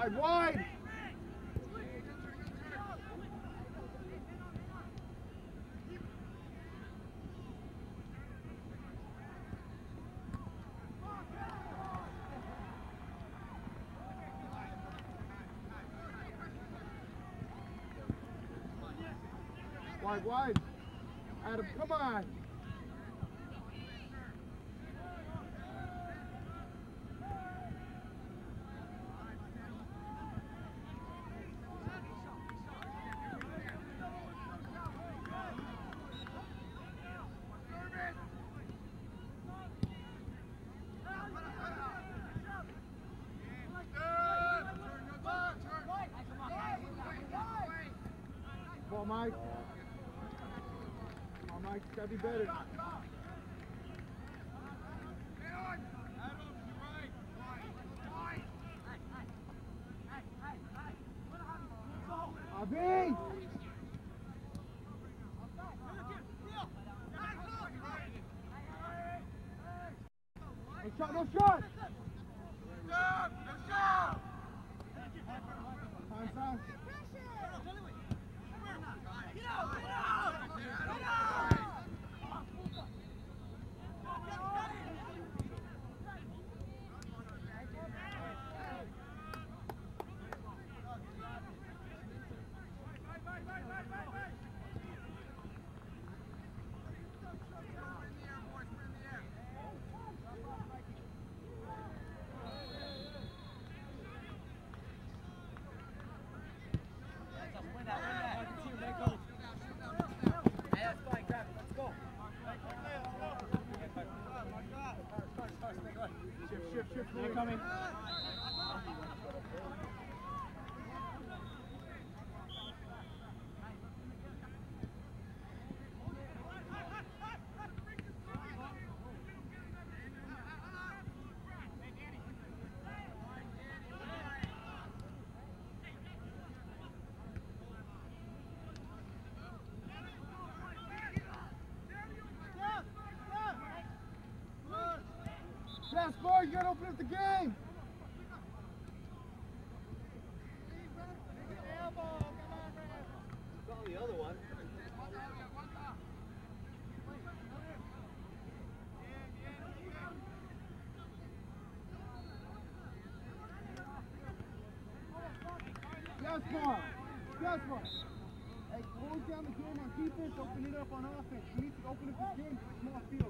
Wide, wide. Wide, wide. Adam, come on. Shot, no shot! Fast forward, you gotta open up the game. the. Hey, close down the game on defense, open it up on offense. You need to open up this game small field,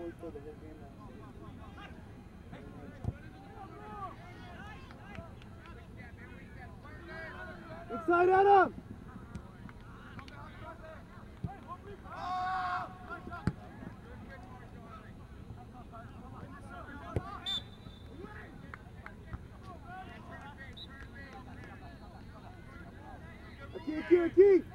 The for the whole game. Inside Adam. Aquí, aquí, aquí.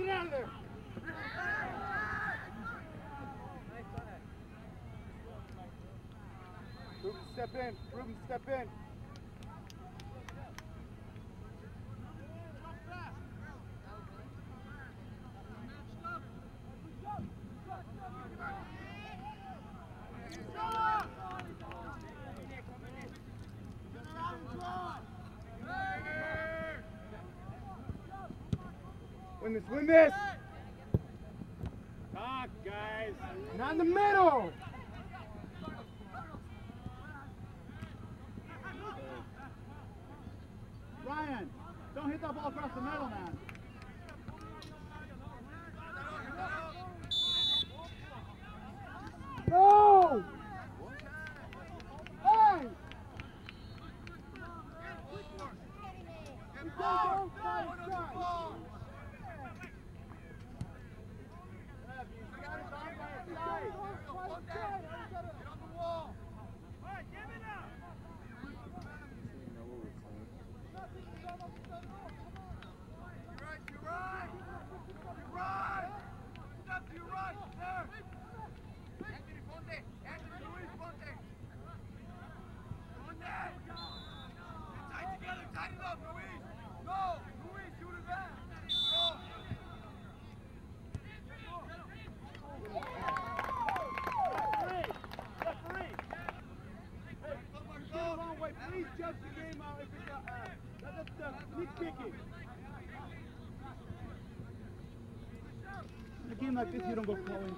Get out of there! Ruben, step in. Ruben, step in. Win this, win! Talk, guys. Not in the middle! Ryan, don't hit that ball across the middle, man. No! Hey! You can't go side to side. Referee! Referee! Hey, go a long way. Please judge the game out if it's a, uh, that- that's uh, sneak kicking. In a game like this, you don't go calling.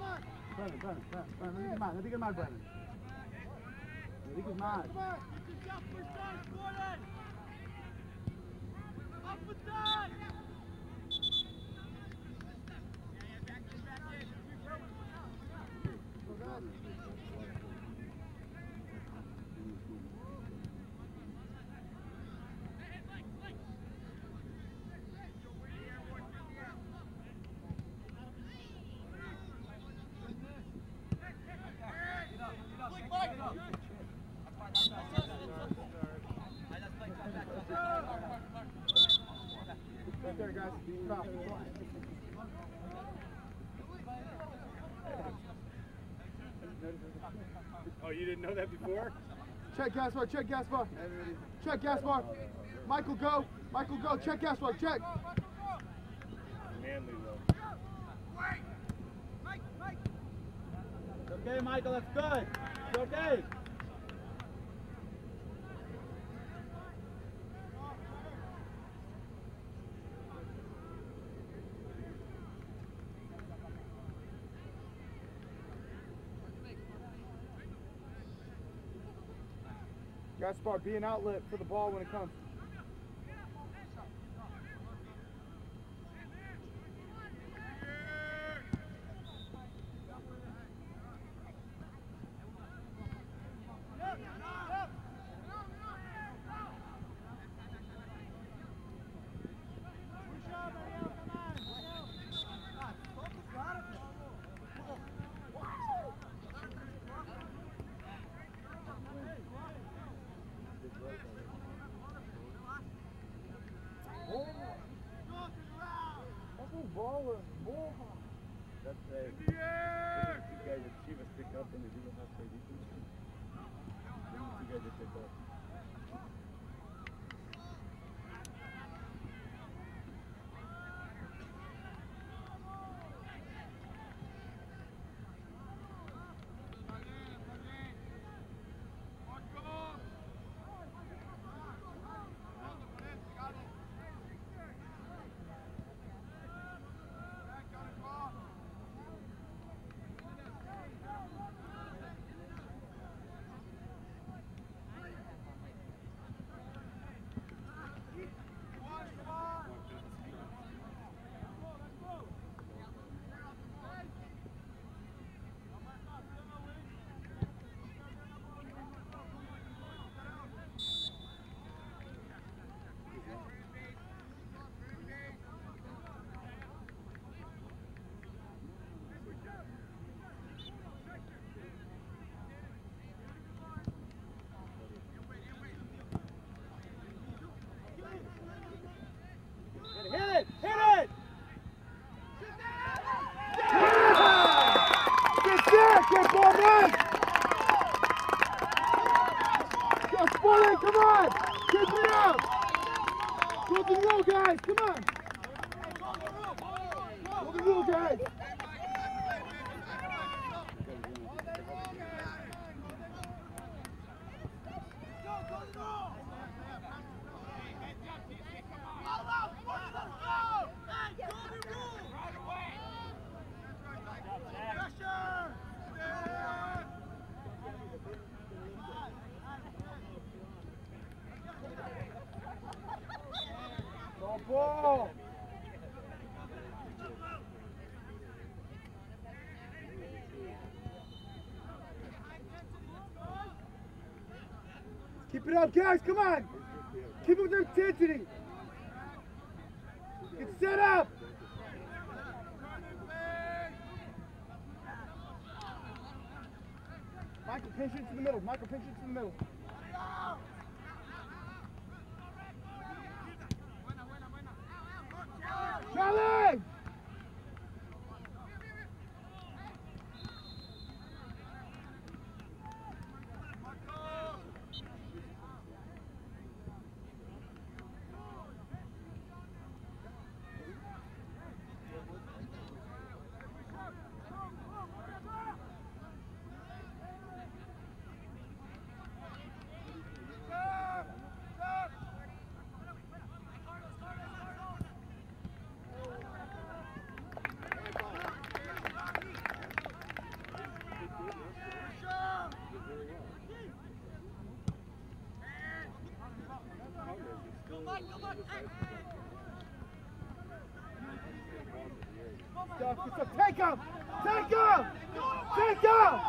Brandon, Brandon, Brandon, Brandon, let me get mad. Let me get mad, Brandon. Let me get mad. Right there, guys. Stop. Oh, you didn't know that before? Check Gaspar, check Gaspar. Check Gaspar. Michael, go. Michael, go. Check Gaspar, check. Manly, though. It's okay, Michael, that's good. It's okay. Be an outlet for the ball when it comes. Roll, guys, come on! Go to the roll, guys! Go ball! Keep it up, guys, come on! Keep it with the intensity! Get set up! Michael, pinch it to the middle. Michael, pinch it to the middle. Charlie! Good stuff. Take him! Take him! Take him!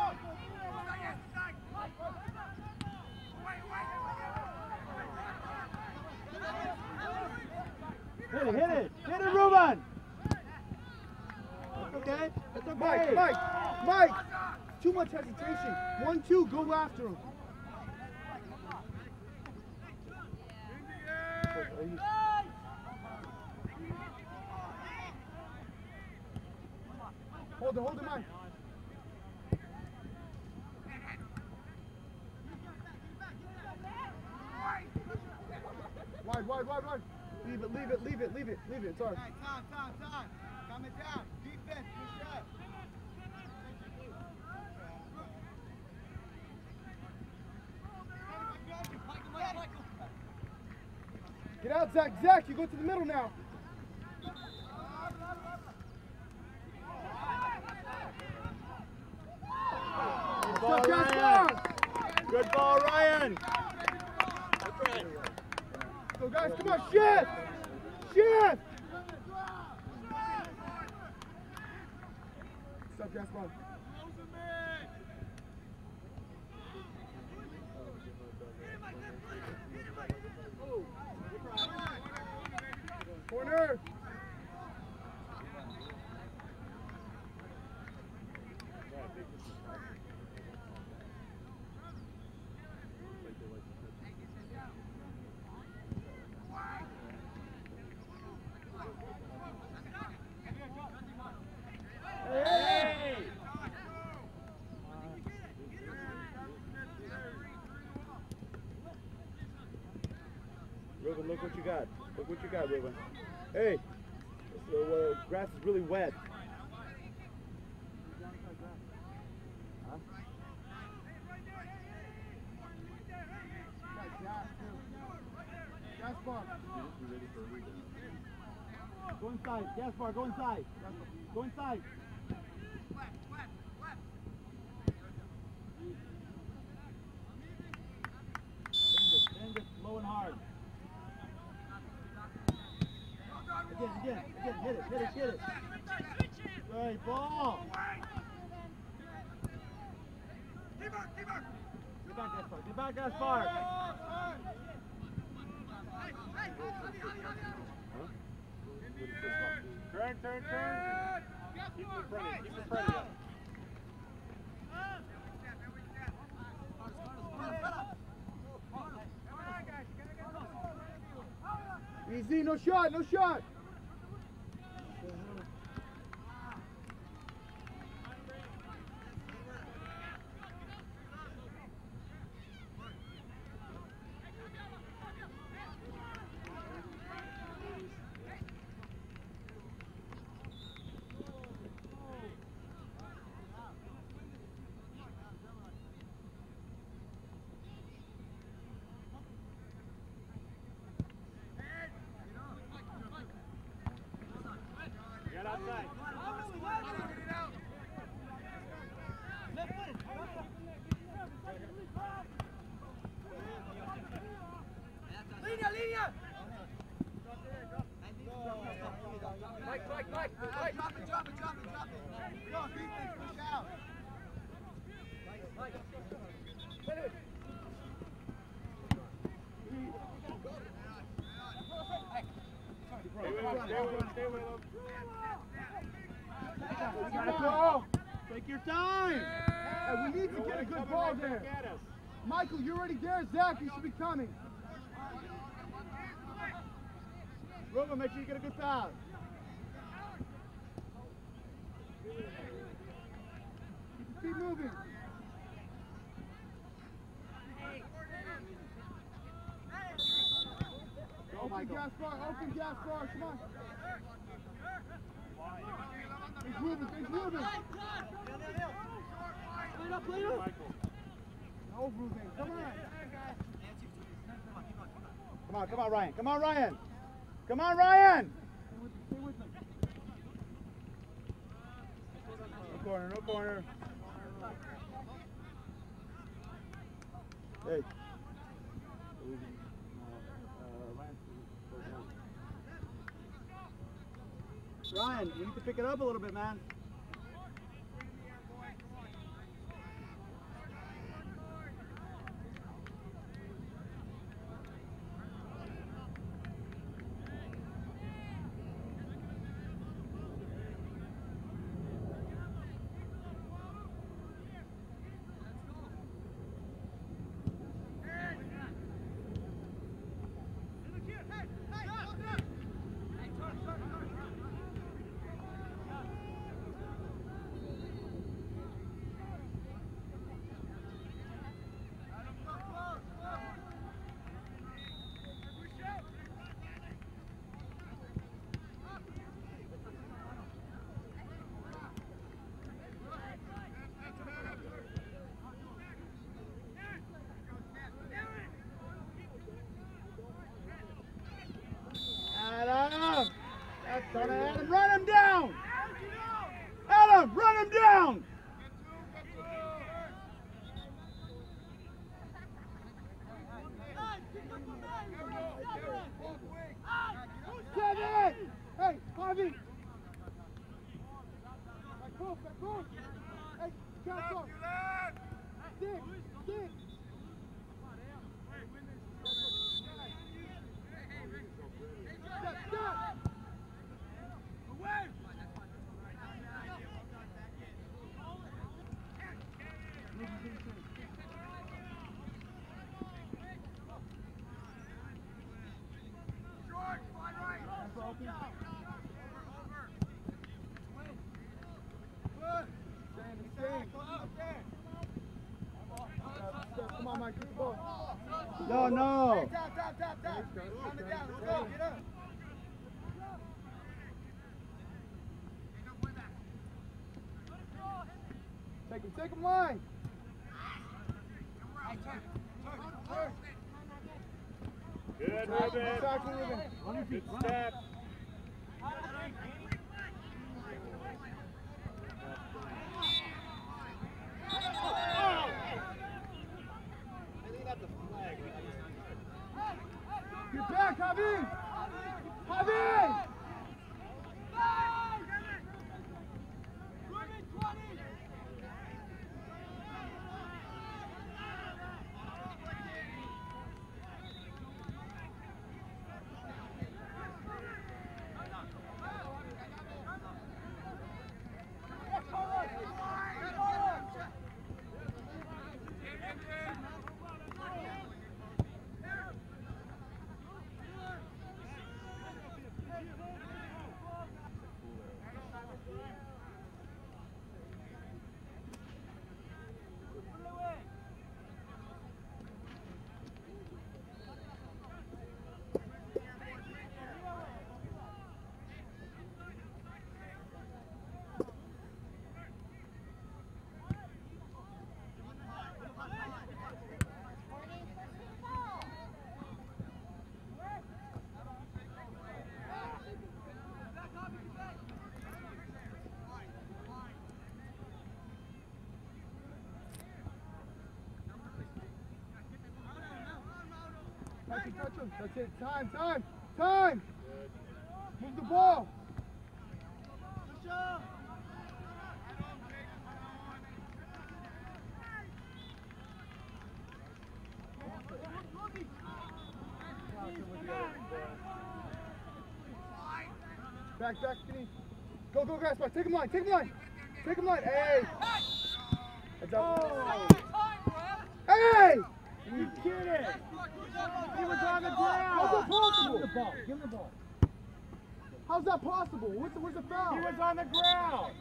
Hit it, hit it, hit it, Ruben. That's okay. That's okay. Mike, Mike, Mike! Too much hesitation. One, two, go after him. Hold it, hold it, Mike. Wide, wide, wide. Leave it, leave it, leave it, leave it, leave it. It's ours. Time, time, time. Calm it down. Defense. Get out, Zach. Zach, you go to the middle now. Good Good ball, stuff, guys, Ryan. come on. Good ball, Ryan. Go, guys, come on, shift! Shift! Stop, Gaspar. Corner! Hey! Ruben, look what you got. Look what you got, Ruben. Hey, so, uh, grass is really wet. Huh? Gaspar! Go inside. Gaspar, go inside. Go inside. Left, left, left. Bend it, bend it, low and hard. Again, again, again, hit it, hit it, hit it. Great ball. Keep up, keep up. Get back, Gaspar. Get back, Gaspar. Turn, turn, turn. Keep it in front of you. Keep it in front of you. Easy, no shot, no shot! Mike, Mike, Mike, Mike. Drop it, drop it, drop it, drop it. Go, defense, push out. Stay with him, stay with him, stay with him. Gotta go. Take your time. Hey, we need to get a good ball there. Michael, you're already there. Zach, you should be coming. Ruben, make sure you get a good pass. Keep your feet moving. Go, Open Michael. gas bar, open gas bar, come on. It's Ruben, it's Ruben. Michael. No, Ruben, come on. Come on, Ryan. Come on, Ryan. Come on, Ryan. No corner, no corner. Hey. Ryan, you need to pick it up a little bit, man. Get no. Take him, take him line. Good, Tackle, Ruben. tackle, Ruben. On your Good step. Get back, Javi! Javi! Touch him, touch him. That's it. Time, time, time. Move the ball. Back, back, skinny. Go, go, back. Take him line, take him line. Take him line. Hey! Heads up. Oh. Hey! You kidding? He was on the ground. How's that possible? Give him the ball. Give him the ball. How's that possible? What's the, where's the foul? He was on the ground.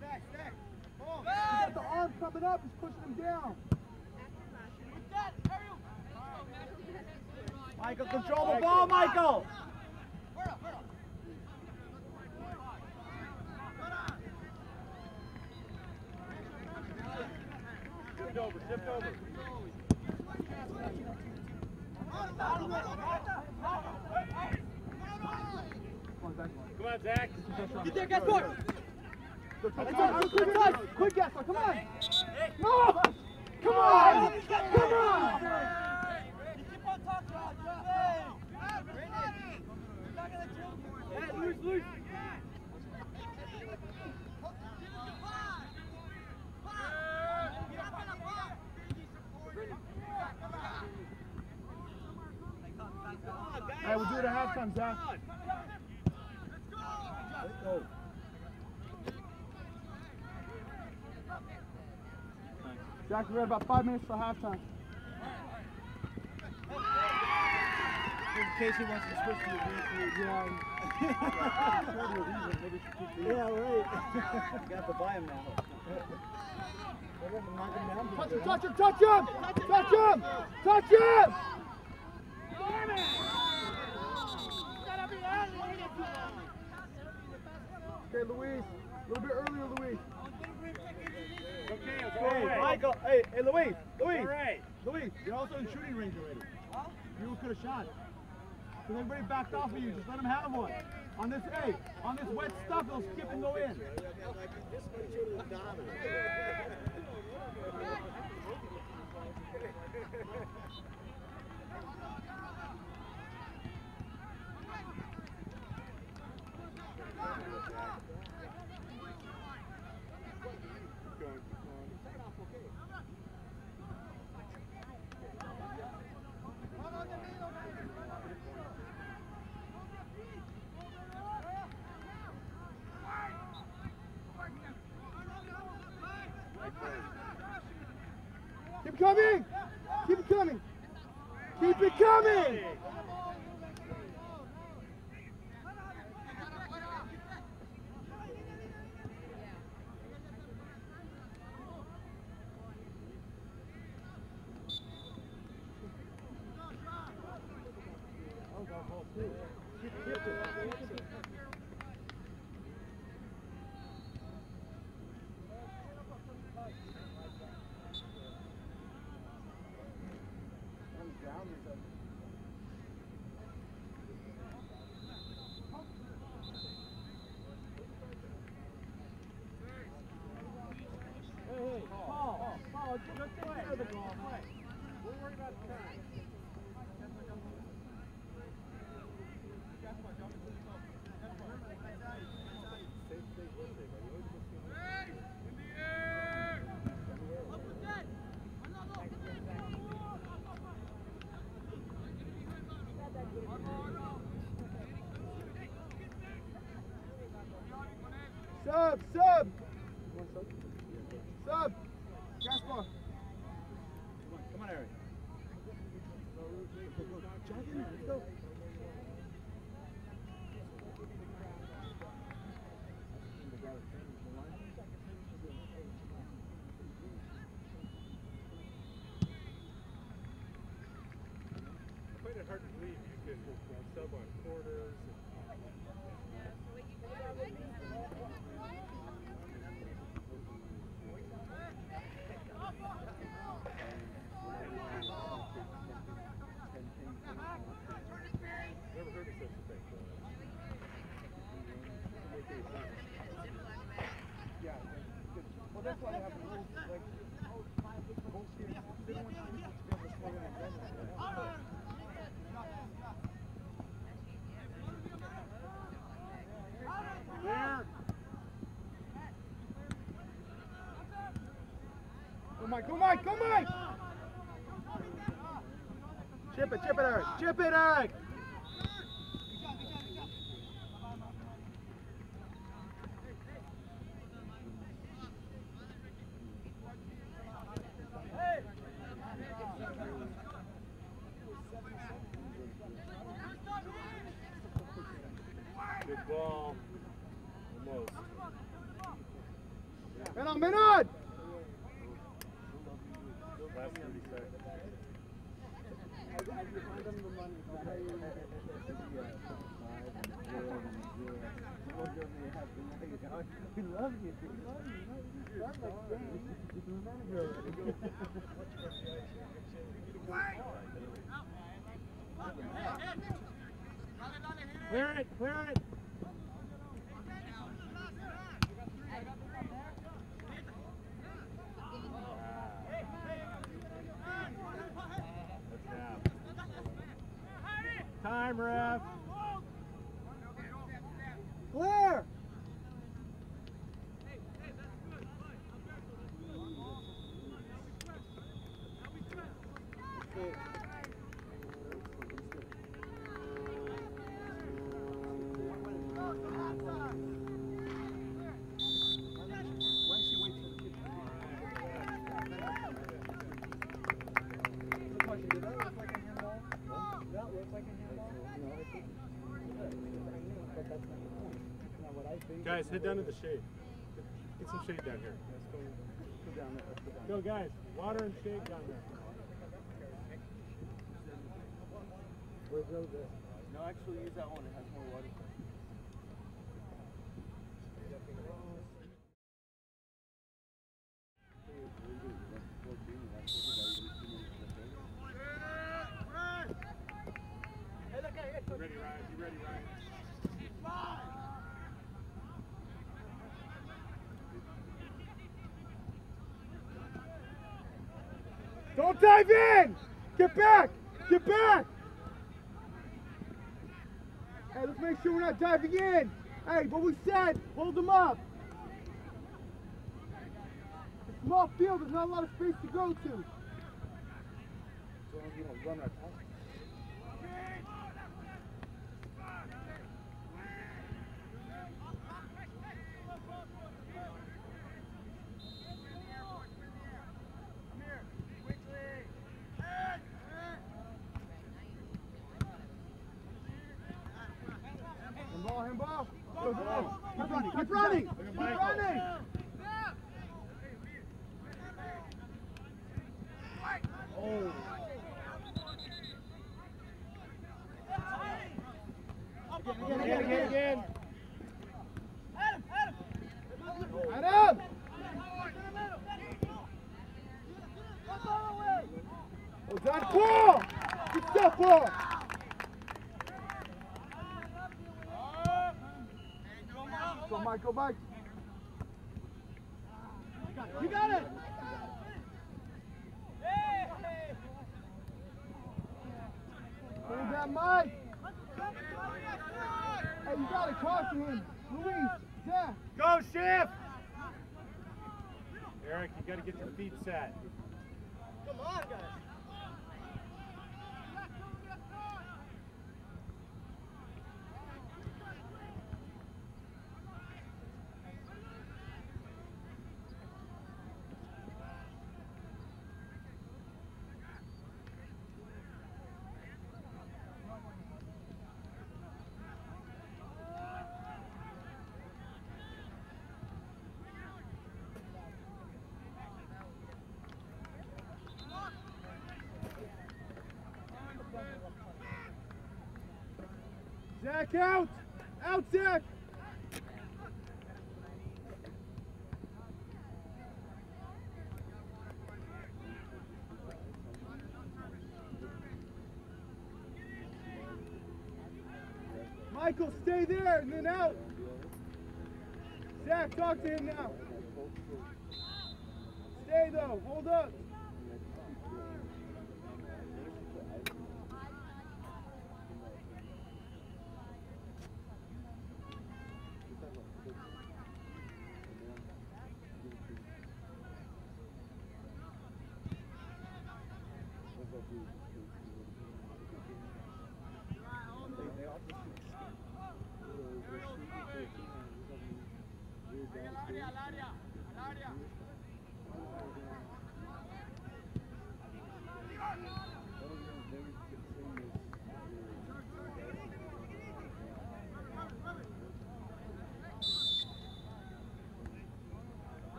He got the arm coming up. He's pushing him down. Michael, control the ball, Michael. Shift over, shift over. Come on, Zach. Come on, Zach. Get there, guys, quick! Quick, quick, quick, quick, quick, Gaspar, come on! No! Come on! Come on! Loose, loose. Hey, we'll do it at. Let's go. Zach, we got about five minutes for halftime. In case he wants to switch to the Yeah. Yeah, right. Got to buy him now. Touch him, touch him, touch him! Touch him! Touch him! Okay, Luis. A little bit earlier, Luis. Okay, let's go. Hey, Michael. Hey, hey, Louise. Louise. All right. Luis, you're also in shooting range already. You could have shot. Because everybody backed off of you. Just let them have one. On this, hey, on this wet stuff, they'll skip and go in. It coming! Sub, sub! Sub! Gaspar! Come on, Eric. Jog in there, let's go. I find it hard to believe you could uh, sub on quarters. Never heard of such a thing. Yeah. Well, that's why they have the rules, like, both teams, they don't want people to be able to swing in and run like that. Mike, go Mike, go Mike! Chip it, chip it, Eric. Chip it, Eric. Good ball. Almost. Menon, Menon! Last 30 seconds. Clear it, clear it. Time, ref. Guys, head down to the shade. Get some shade down here. Go, guys. Water and shade down there. No, actually use that one. It has more water. You ready, Ryan? You ready, Ryan? Dive in! Get back! Get back! Hey, let's make sure we're not diving in. Hey, what we said, hold them up. Small field, there's not a lot of space to go to. Handball, handball. Go, go. Keep running, keep running. Oh. Again, again, again, again. Adam! Oh, John Paul! Good stuff, Paul! Go, Mike, go, Mike. You got it! Hold that, Mike! Hey, you gotta talk to him. Luis, Zach. Go, shift! Eric, you got to get your feet set. Come on, guys. Zach out! Out, Zach! Michael, stay there and then out. Zach, talk to him now. Stay though, hold up.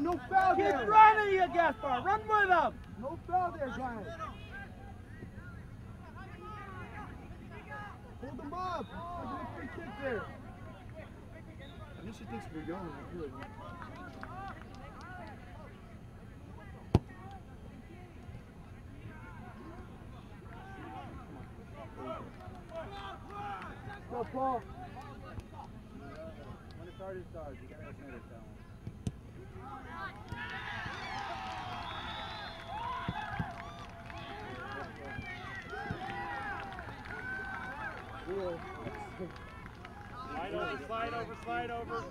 On, no foul Keep there. running, you Gaspar! Run with them! No foul there, guys. Hold them up. There's a free kick there. I think she thinks we're going. We're good. Go, Paul. When it started, it started. You gotta admit it, that one. Slide over, slide over.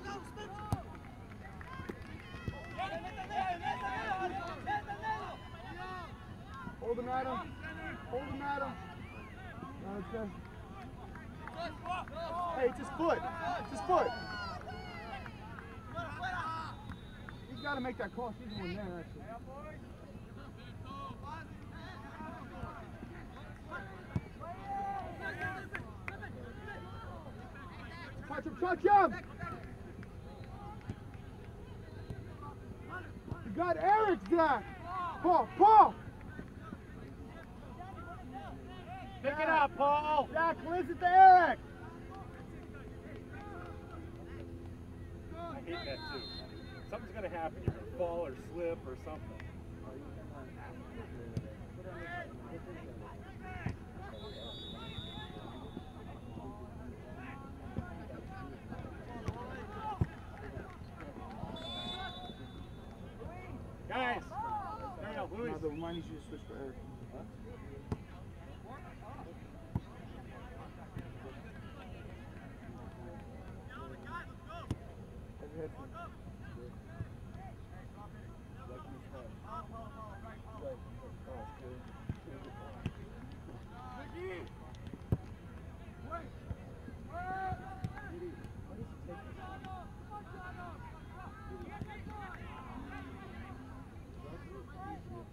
Hold him, Adam. Hold him. No, it's. Hey, it's foot. It's foot. He's got to make that. She's the one there, actually. Touch him, touch him! You got Eric, Zach! Paul, Paul! Pick it up, Paul. Zach, listen to Eric! I hate that too. Something's gonna happen. You're gonna fall or slip or something. Guys, there you go, Luis. No, the mine needs you to switch for Eric. Your headphones. Son, son! I'm looking for shots.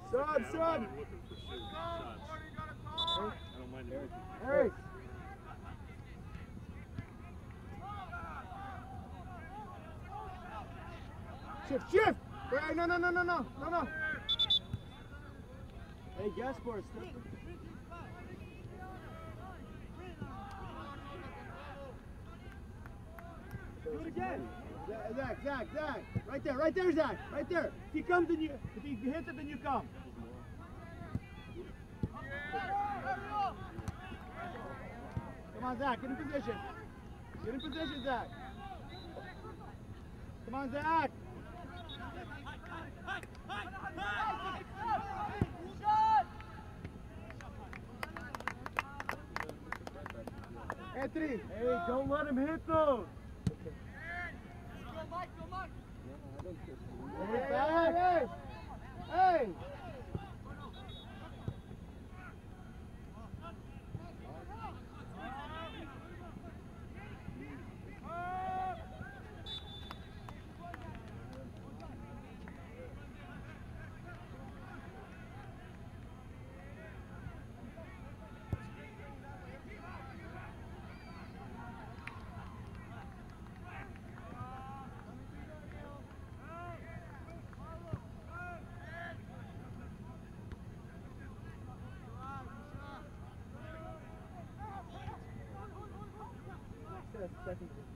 I don't mind everything. Eric! Shift, shift! Hey, no, no, no, no, no, no, no. Hey, Gaspar, step. Do it again. Zach, Zach, Zach. Right there, right there, Zach. Right there. If he comes, then you. If he hits it, then you come. Come on, Zach. Get in position. Get in position, Zach. Come on, Zach. Anthony! Hey, don't let him hit those. Hey, hey, hey! Hey! No,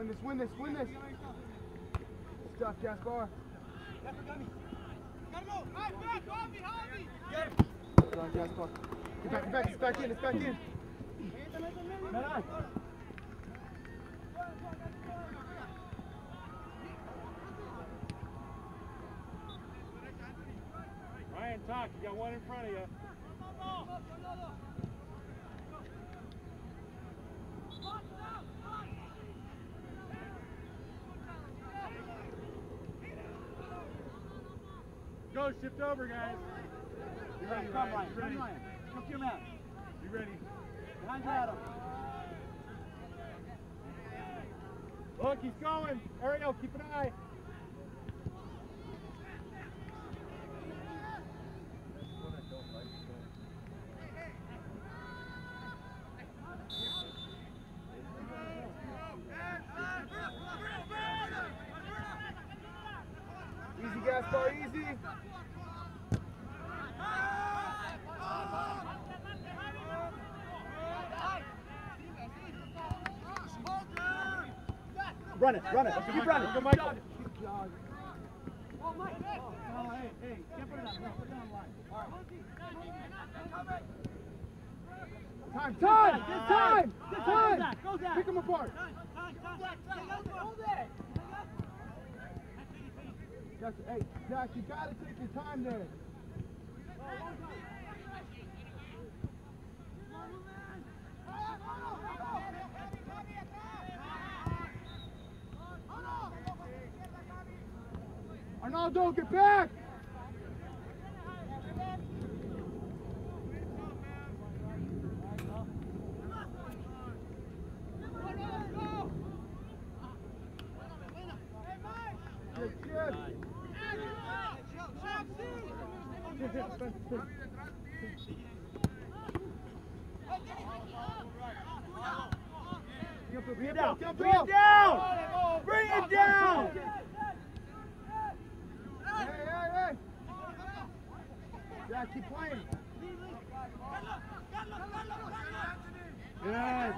Win this, win this, win this. Stuff, Gaspar. On, Gaspar. Get back, get back, it's back in, it's back in. Ryan, talk. You got one in front of you. Go, shift over, guys. You ready, Come, Ryan? Ryan. You ready? Come, Ryan. Come, your man. You ready? Behind Adam. Look, he's going. Ariel, keep an eye. Easy, Gaspar, easy. Run it, run it. Keep running. At Michael. Oh, Mike. Oh, hey, hey, can't put it on. Put it on line. Time, time, Zach, time, Zach, time. Go, Zach. Pick them apart. That's, hey, Zach, you gotta take your time there. Arnaldo, get back! Bring it down. Bring it down. Hey, hey, hey! Zach, keep playing.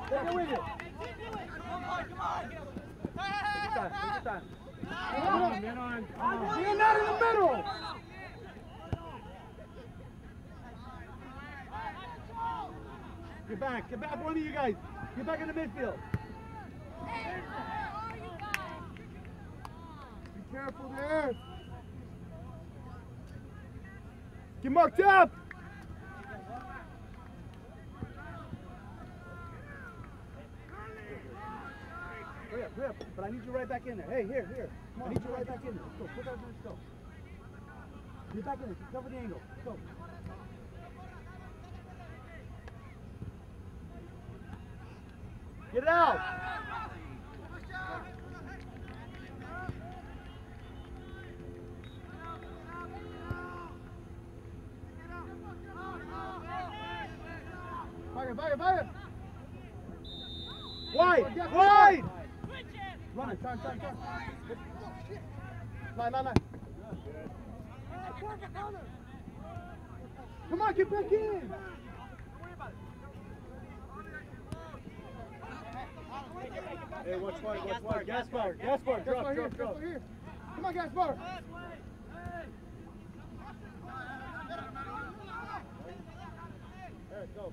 Take it with you. Time. Good time. Come on. Men on. Come on. You're not the middle! Get back. Get back, one of you guys. Get back in the midfield. Be careful there. Get marked up! Hurry up, hurry up. But I need you right back in there. Hey, here, here. Come on, I need you right back in there. Let's go. Put that. Let's go. Get back in there. Cover the angle. Let's go. Get it out. Fire, fire, fire! Wide. Yes, Wide. Run it. Turn, turn, turn. Line, line, line. Come on, get back in! Hey, watch wide, watch wide. Gaspar, Gaspar, drop, Gaspar here, drop, drop. Gaspar here. Come on, Gaspar! There, go.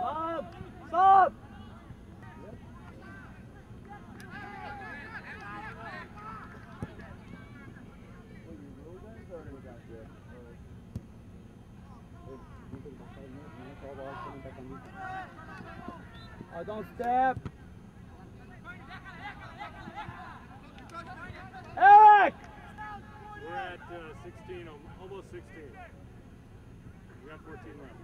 Stop! Stop! Oh, don't step. Eric! We're at uh, 16, almost 16. We got 14 left.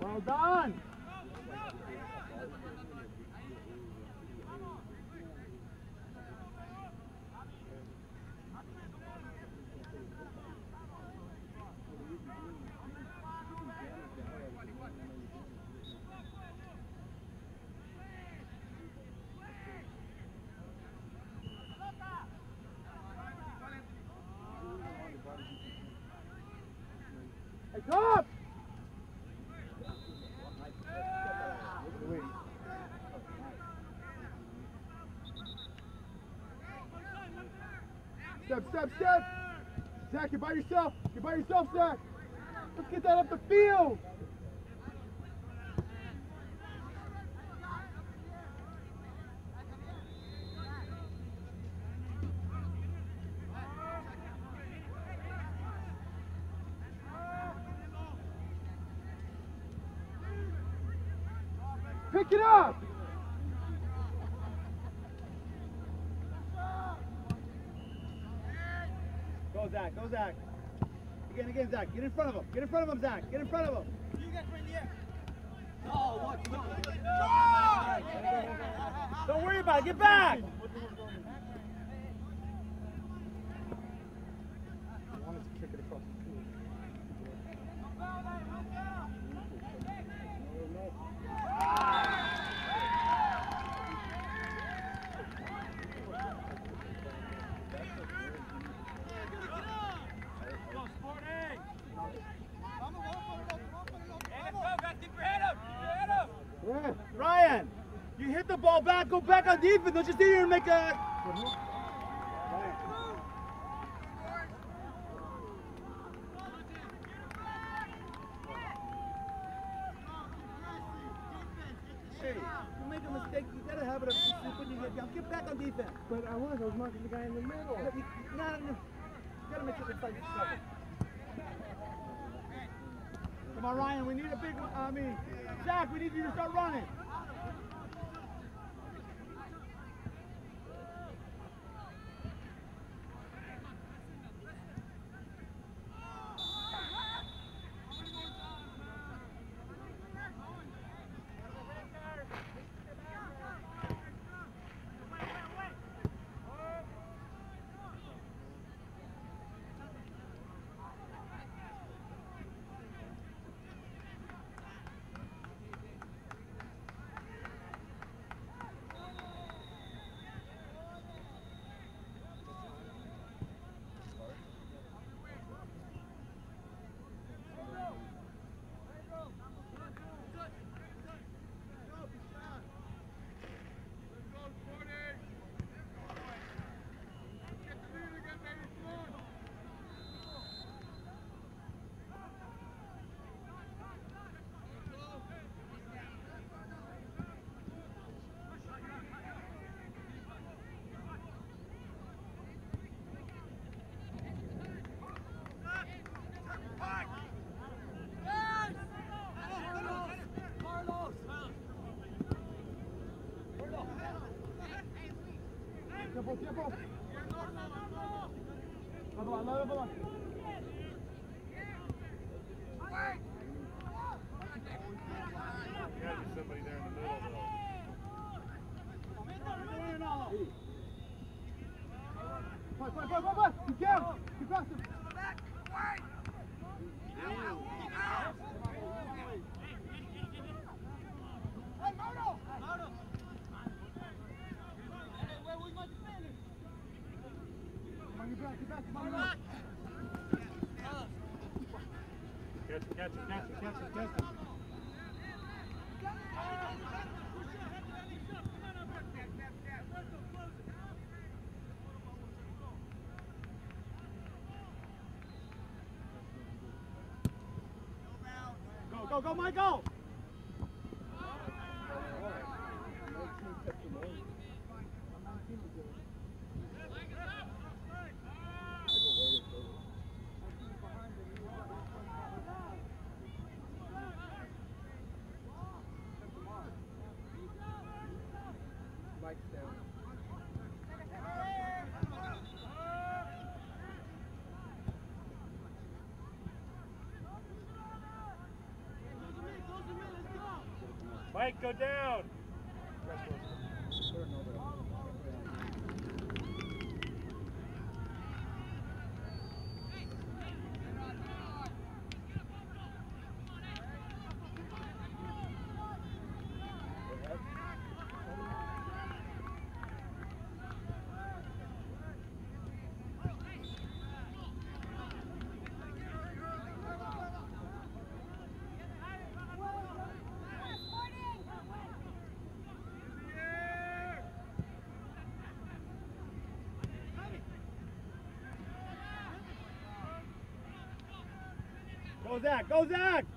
Well done. Step, step, step! Zach, you're by yourself. You're by yourself, Zach. Let's get that up the field. Pick it up. Go, Zach. Go, Zach. Again, again, Zach. Get in front of him. Get in front of him, Zach. Get in front of him. Don't worry about it. Get back. Ryan, you hit the ball back. On defense. Don't just sit here and make a. Hey, you make a mistake, you gotta have it up when you get down. Get back on defense. But I was, I was marking the guy in the middle. But you, nah, nah, you gotta make sure they fight cover. Come on, Ryan, we need a big one. I mean, Zach, we need you to start running. Tiempo, tiempo. Level on, level on. Gotta be somebody there in the middle, though. Fight, fight, fight, fight, fight. Keep down. Keep passing. Come on, get back, get back, come on, come on. Catch him, catch him, catch him, catch him. Go, go, go, Michael! Mike, go down. Go Zach! Go Zach!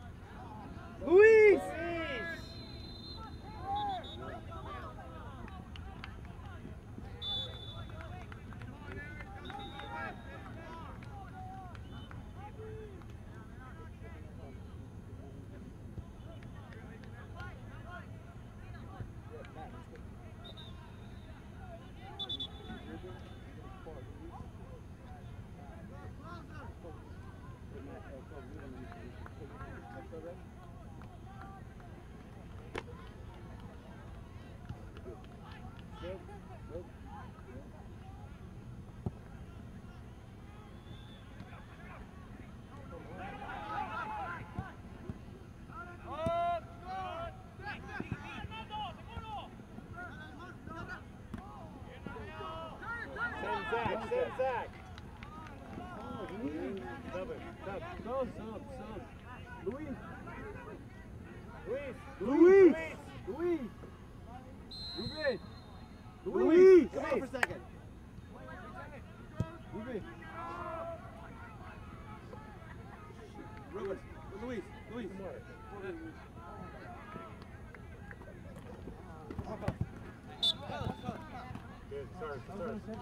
Third, third. Push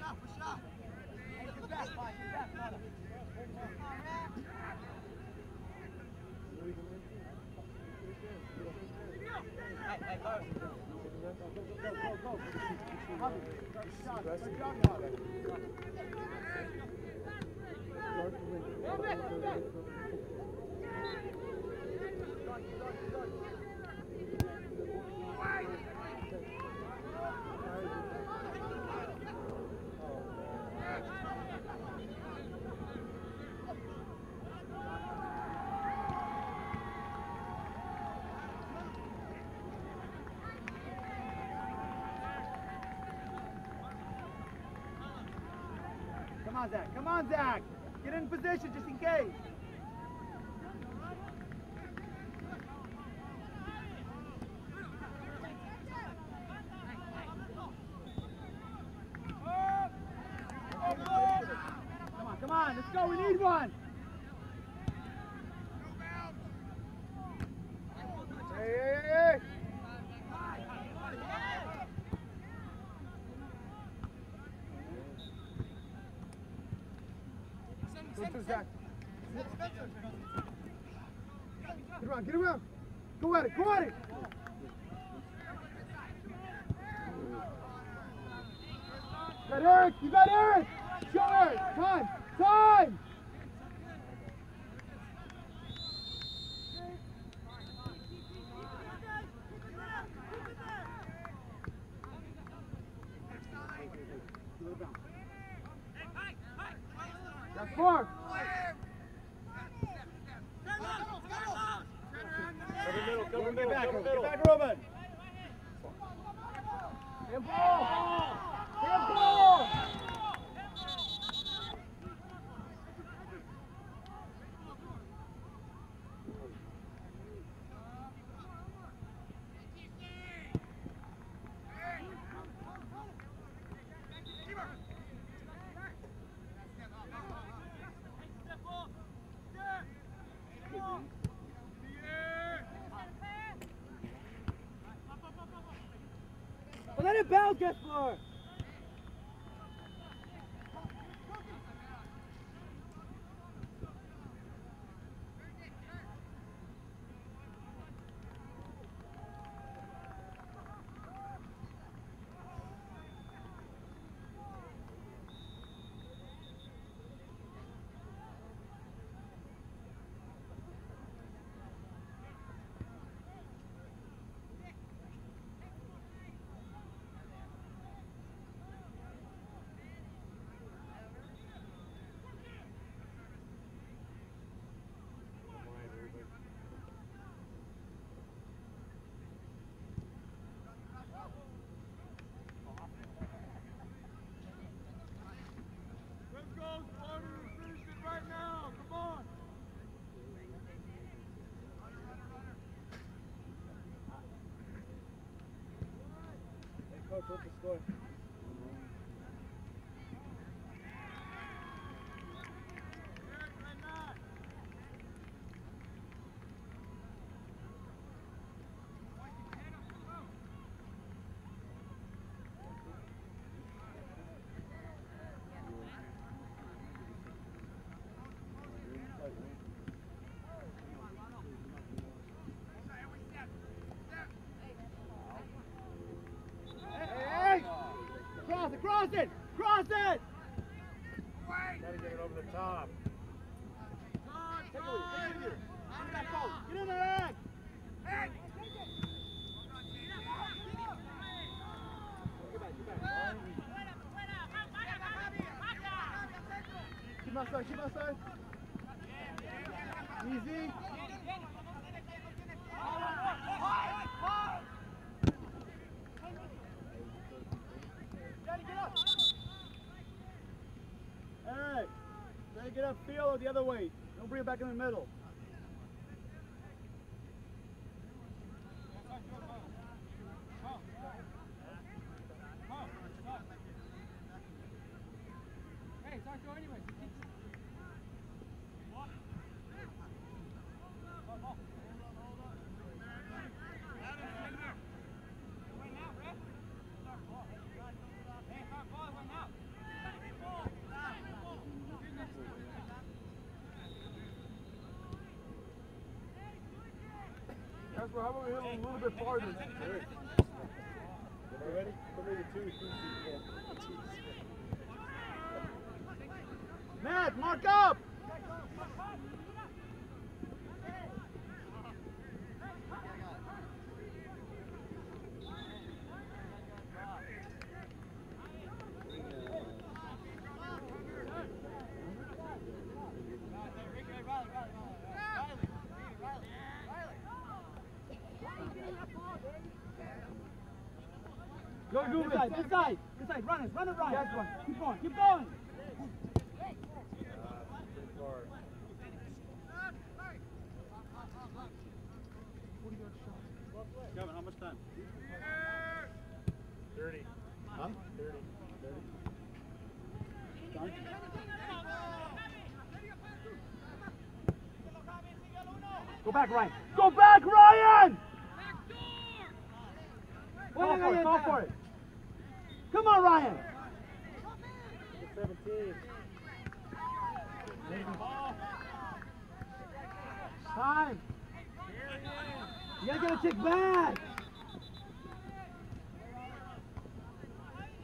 up, push up. Back, back, back, Hey, hey, go. on, Zach. Come on, Zach. Get in position just in case. What does that? about What's the score? Hey, hey! Cross it, cross it, cross it! Gotta get it over the top. Take it with you, take it with you. Get in that boat, get in there, Ag! Get back, get back. Keep outside, keep outside. Easy. Hey, try to or the other way. Don't bring it back in the middle. Bit farther? Am I ready? Come maybe two, three, four. Matt, mark up! Go, go, inside, inside, inside, run it, run it right. That's one. Keep going, keep going. Pretty far. Kevin, how much time? 30. Huh? 30. 30. Go back, Ryan. Go back, Ryan! Go for it, go for it. Come on, Ryan. 17. Time. You gotta get a kick back.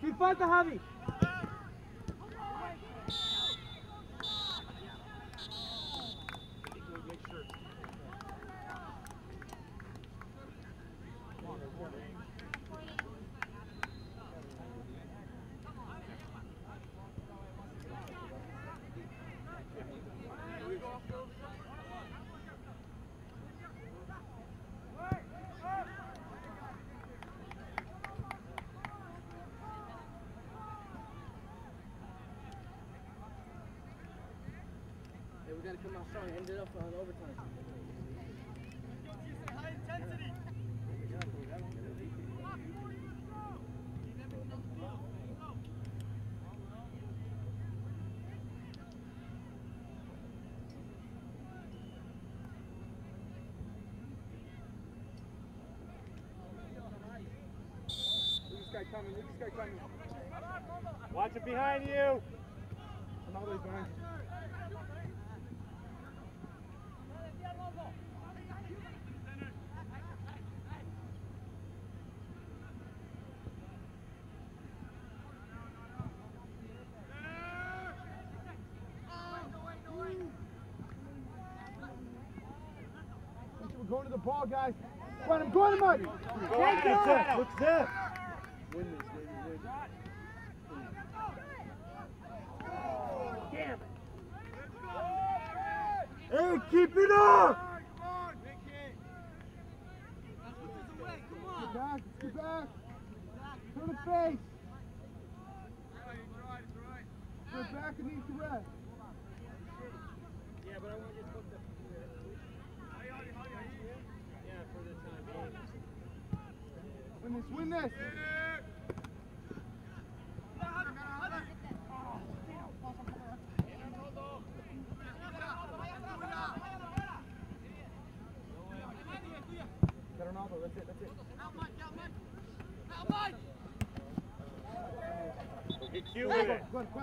Keep fight the strong. Ended up on overtime. Coming. This guy coming. Watch it behind you. The ball, guys. Run him, go in the mud. Take That's it. it. Look zip. Win this, baby, win. Hey, keep it up! Get back, get back. Turn the face. Get back and eat the rest. Yeah, but I want to just put the. Win this, win this! Ronaldo, that's it, that's it. Out much, out much! Out much! Get you with it! Go, go,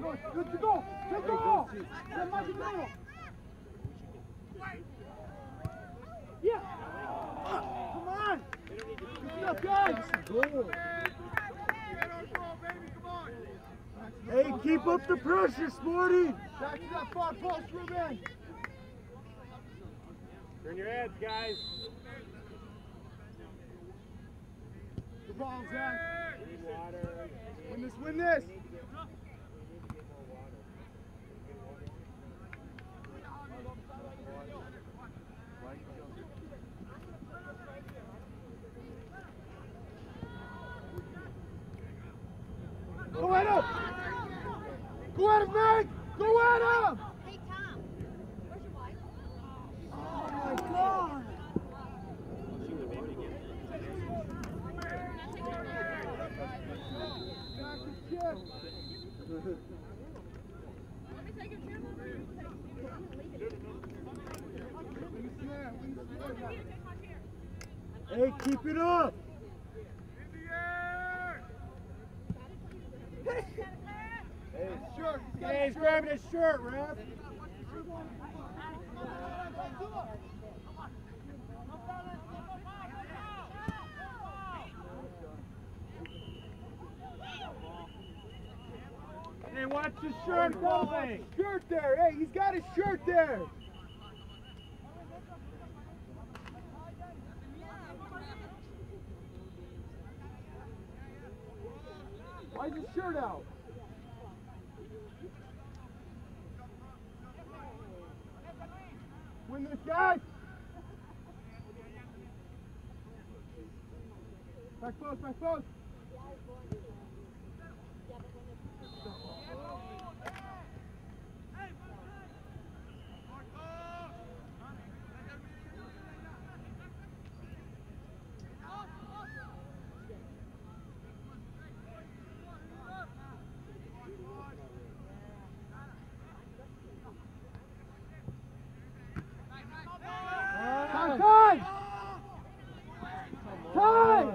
go! Good to go! Good to go! Good to go! Good to go! Good stuff, guys. Hey, keep up the pressure, Sporty. Back to that far post, Ruben. Turn your heads, guys. The ball, Zach. We need water. Win this, win this. We need to get more water. Go at him. Go at him, Meg. Go at him. Hey, Tom, where's your wife? Oh, my God. Back to Chip. Want me to take your chair over? Yeah, we- Hey, keep it up. Hey, Hey, he's grabbing his shirt, ref. Hey, watch his shirt falling. Shirt there. Hey, he's got his shirt there. Why's his shirt out? Win this, guys. Back post, back post. Time, time! Time!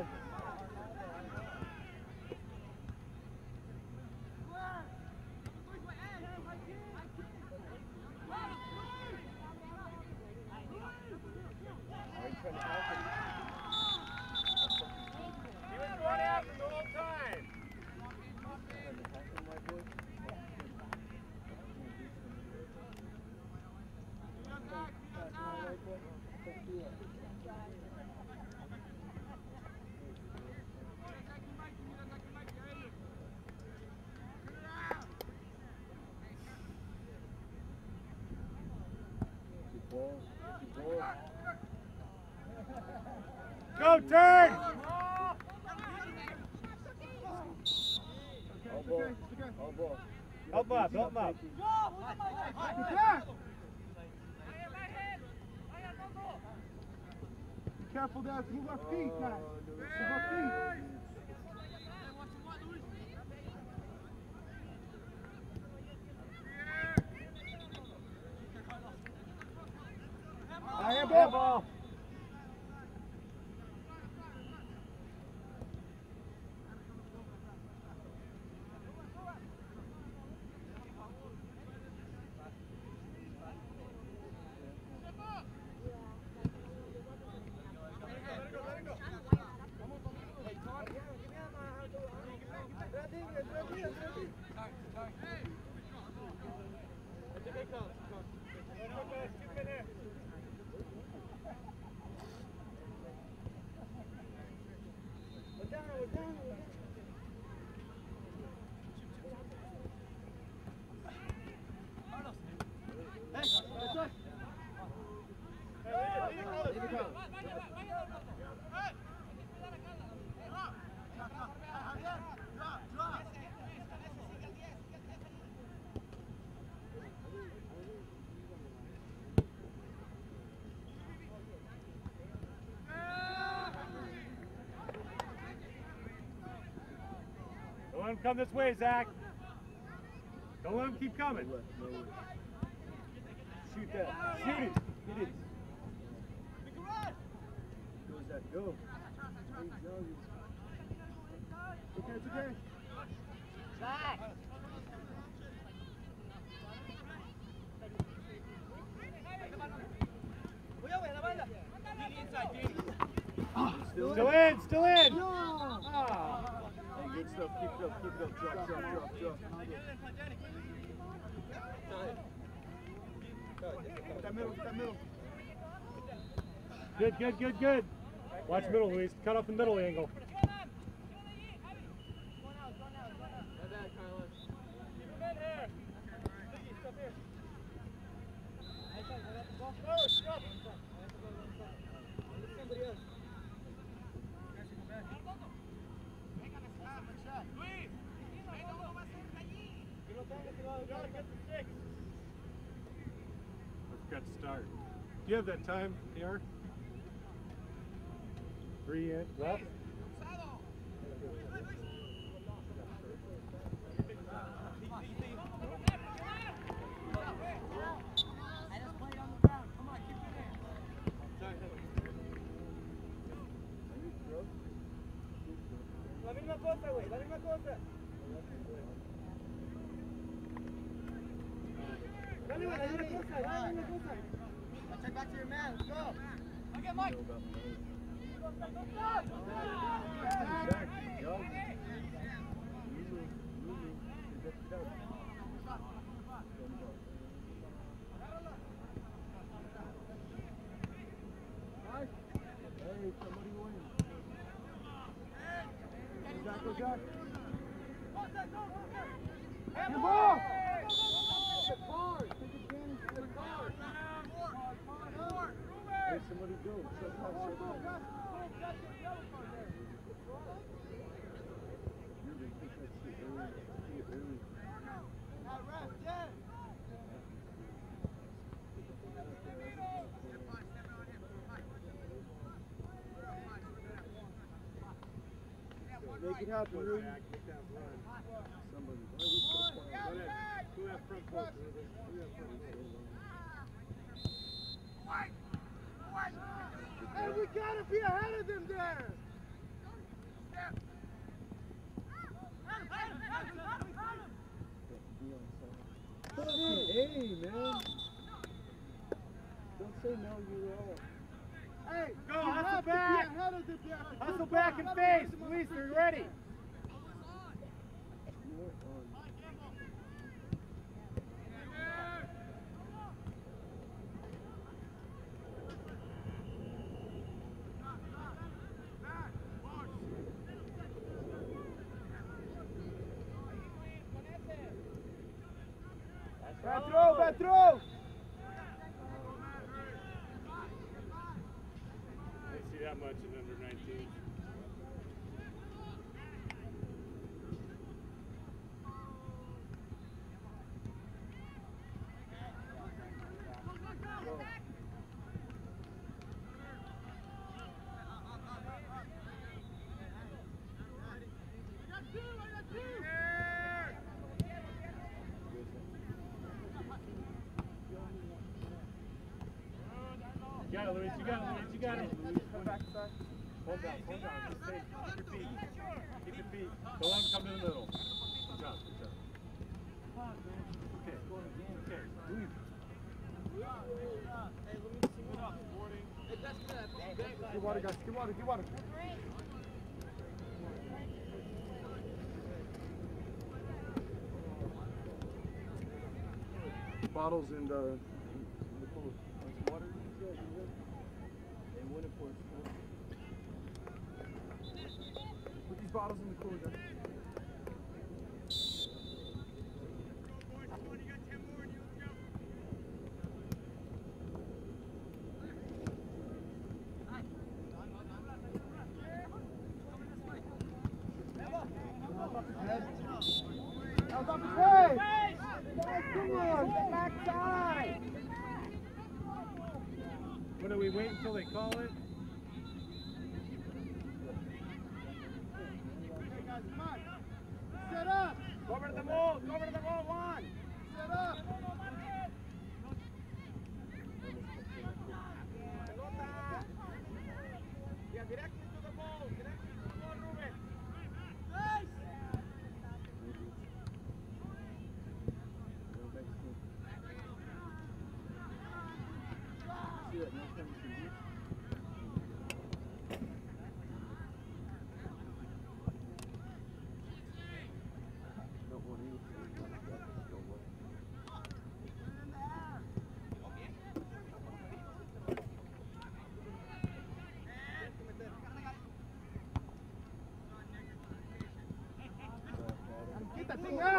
He was going after the whole time. Go, turn. Help up, help up. Be careful, guys. Move our feet, guys. Move our feet. I am ball. Don't him come this way, Zach. Don't let him keep coming. Shoot that. Shoot it. Hit it. Goes that go. Okay, it's okay. up, keep it keep it up, drop, drop, drop, drop. Good, good, good, good. Watch middle, Luis. Cut off the middle angle. Left. Jack. Handball! Hey, somebody do it. We gotta be ahead of them there. Hey, man. Don't say no, you're. Hey, go, hustle back. Hustle back and face. Police, are ready? Patrão, patrão! water, get water. Bottles and. Uh, But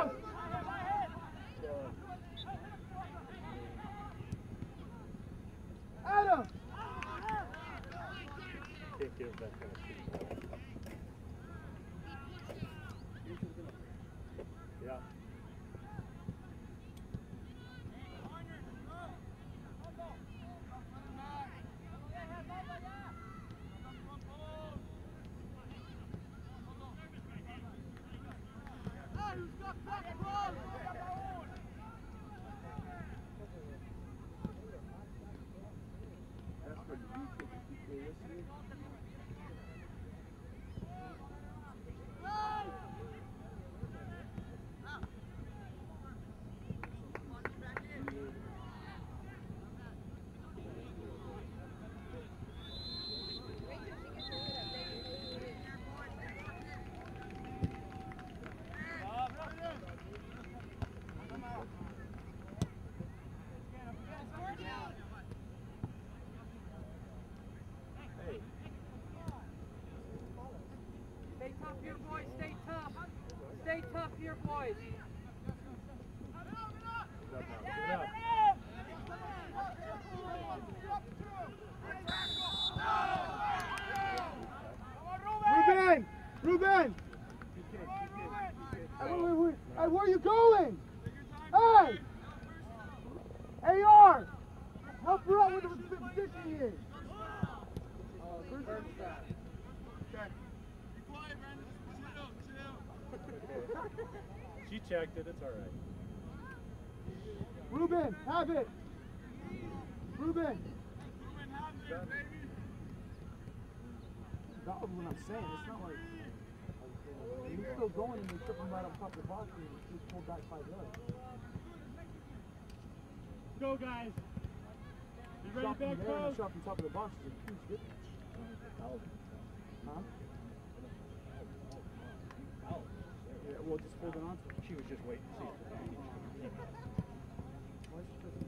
here, boys. Stay tough. Stay tough here, boys. Ruben! Ruben! Hey, wait, wait. Hey, where are you going? Hey! AR! Help her out with the position he is. She it, it's alright. Ruben, have it. Ruben. That was what I'm saying. It's not like he's still going and trip him right on top of the box and he's pulled back five yards. Go, guys. You ready, back shot from top of the box is a huge difference. Huh? Yeah, well, holding on to it. She was just waiting to see. Why is she tripping?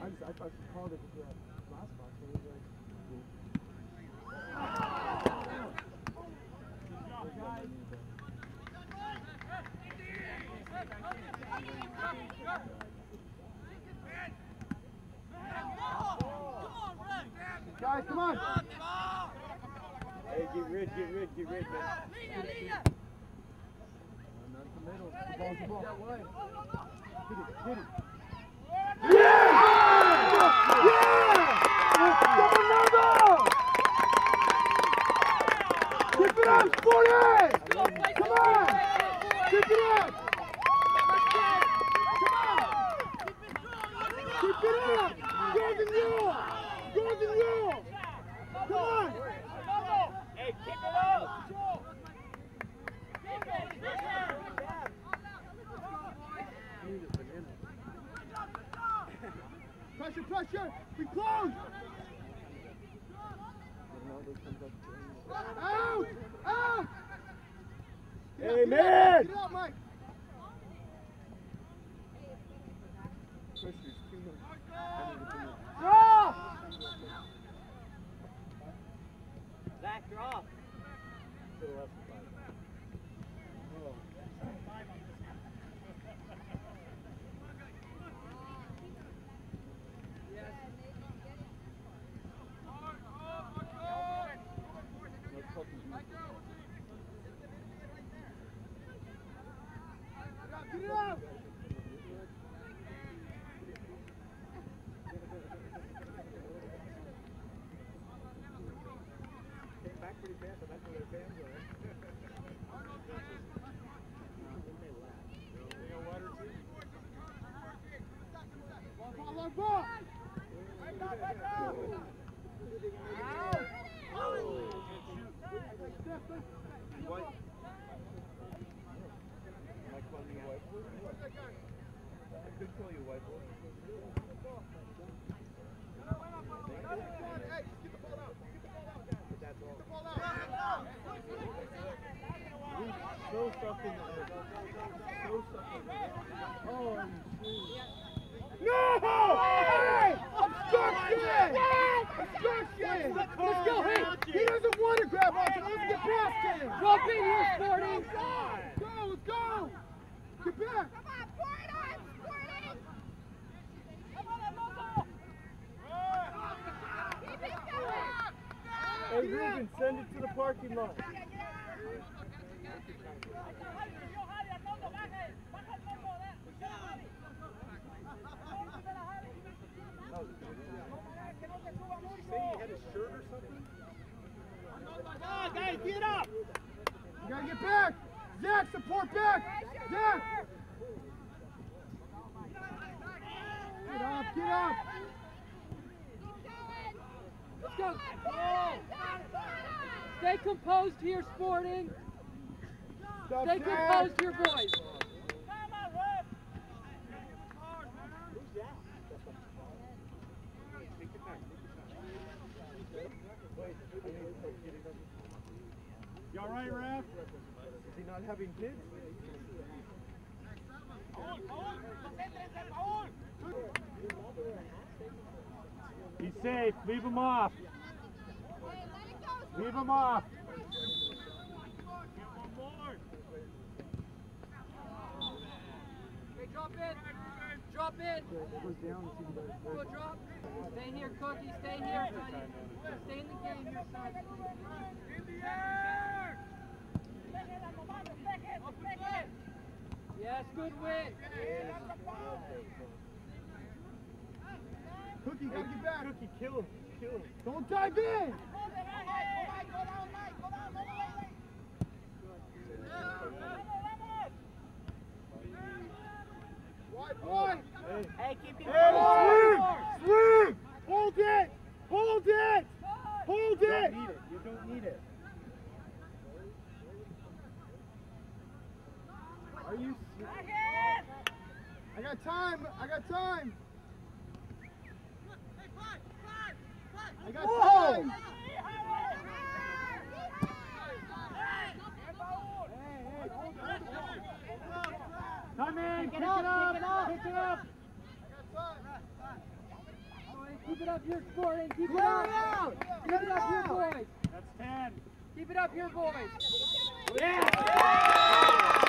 I just, I thought she called it for that last box. It was like, guys, come on. Get rid, get rid, get rid, man. Not the middle. Ball's the ball. Hit it, hit it. Keep it Sporty! Come on! Keep it up! Keep it up! Golden Rule! Golden Rule! Come on! Hey, keep it up. Pressure, pressure! We close! Ronaldo comes up to him. Out! Out! Get up, get man! up, Get up, Mike! Pressure's too much. I need to bring it. Draw! Zach, draw. To the left side. No fucking beat. Get it out! Came back pretty fast, and that's where their fans are. They got water too. Long ball, long ball! What? Am I calling you a whiteboard? I could call you a whiteboard. But that's all. We so stuck in the So stuck in the Oh, No! Hey! Obstruction! Obstruction! call. go, hey. He doesn't want to grab onto it. Let's get past him. Drop in here, Sporting. Go, let's go. Get back. Come on, pour it on, Sporting! Keep it going! Hey, Ruben, send it to the parking lot. Say he had a shirt or something? Come on, guys, get up. You gotta get back. Zach, support back. Zach. Get up, get up. Let's go. Stay composed here, Sporting. Stop Stay Zach. your here, boys. You all right, Ref? Is he not having kids? He's safe. Leave him off. Leave him off. Okay, drop in. Drop in. Go drop. Stay here, Cookie. Stay here, Sonny. Stay in the game here, son. Yes, good win. Cookie, gotta get back. Cookie, kill him. Kill him. Don't dive in. Wide boy. Hey, keep it Hey, swing! Swing! Hold it! Hold it! Hold You it! don't need it. You don't need it. Are you? I got time. I got time. I got time. Come in. Pick it up. pick it up. Pick it up. Keep it up here, Sporting. Keep it Clear up. it out. Keep it it up here, boys. That's 10. Keep it up here, boys. Okay,